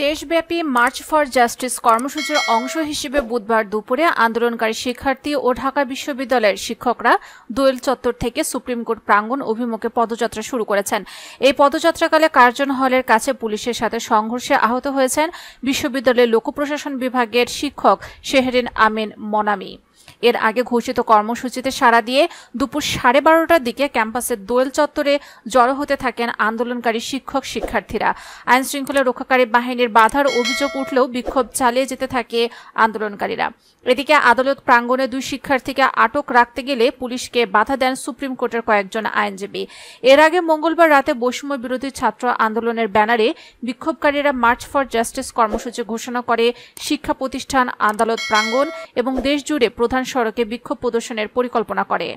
দেশব্যাপী March for justice কর্মসূচির অংশ হিসেবে বুধবার দুপুরে আন্দোলনকারী শিক্ষার্থী ও ঢাকা বিশ্ববিদ্যালয়ের শিক্ষকরা দোয়েল চত্বর থেকে সুপ্রিম কোর্ট প্রাঙ্গণ অভিমুখে পদযাত্রা শুরু করেছেন। এই পদযাত্রাকালে কার্জন হলের কাছে পুলিশের সাথে সংঘর্ষে আহত হয়েছেন বিশ্ববিদ্যালয়ের লোক প্রশাসন বিভাগের শিক্ষক শেহরিন আমিন মনামি। এর আগে ঘোষিত কর্মসূচিতে সাড়া দিয়ে দুপুর সাড়ে বারোটার দিকে ক্যাম্পাসের দোয়েল চত্বরে জড়ো হতে থাকেন আন্দোলনকারী শিক্ষক, শিক্ষার্থীরা। আইন শৃঙ্খলা রক্ষাকারী বাহিনীর বাধার অভিযোগ উঠলেও বিক্ষোভ চালিয়ে যেতে থাকে আন্দোলনকারীরা। এদিকে আদালত প্রাঙ্গণে দুই শিক্ষার্থীকে আটক রাখতে গেলে পুলিশকে বাধা দেন সুপ্রিম কোর্টের কয়েকজন আইনজীবী। এর আগে মঙ্গলবার রাতে বৈষম্য বিরোধী ছাত্র আন্দোলনের ব্যানারে বিক্ষোভকারীরা মার্চ ফর জাস্টিস কর্মসূচি ঘোষণা করে শিক্ষা প্রতিষ্ঠান, আদালত প্রাঙ্গণ এবং দেশজুড়ে প্রধান সড়কে বিক্ষোভ প্রদর্শনের পরিকল্পনা করে।